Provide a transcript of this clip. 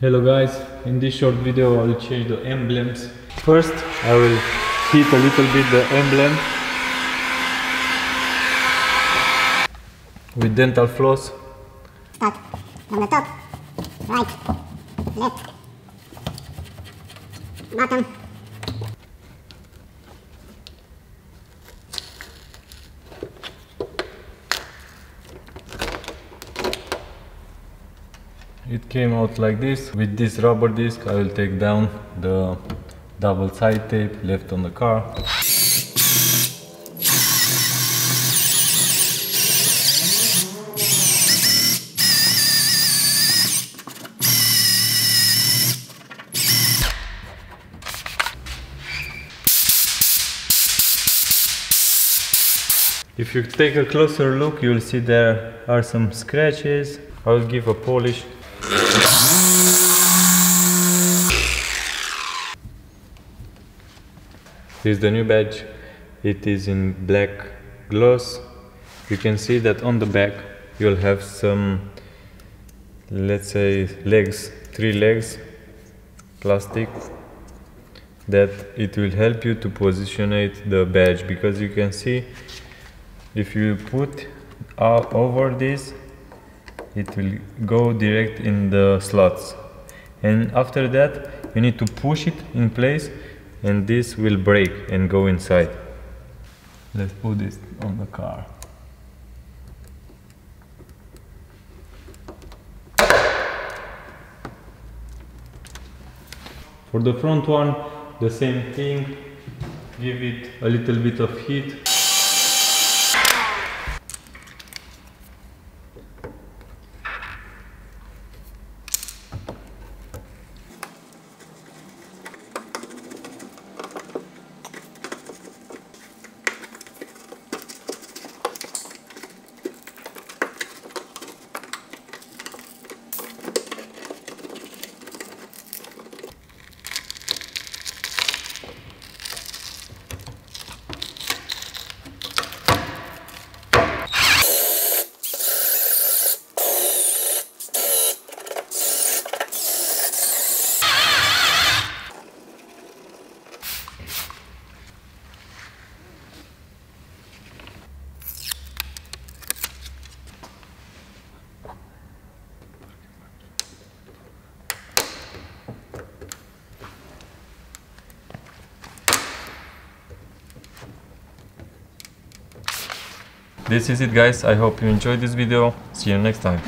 Hello guys, in this short video I will change the emblems. First I will heat a little bit the emblem with dental floss. Start. From the top, right, left, bottom, It came out like this. With this rubber disc I will take down the double side tape left on the car. If you take a closer look, you will see there are some scratches. I will give a polish. This is the new badge. It is in black gloss. You can see that on the back you'll have some, let's say, legs, three legs, plastic that it will help you to positionate the badge because you can see if you put over this it will go direct in the slots. And after that you need to push it in place and this will break and go inside. Let's put this on the car. For the front one the same thing. Give it a little bit of heat This is it guys, I hope you enjoyed this video, see you next time.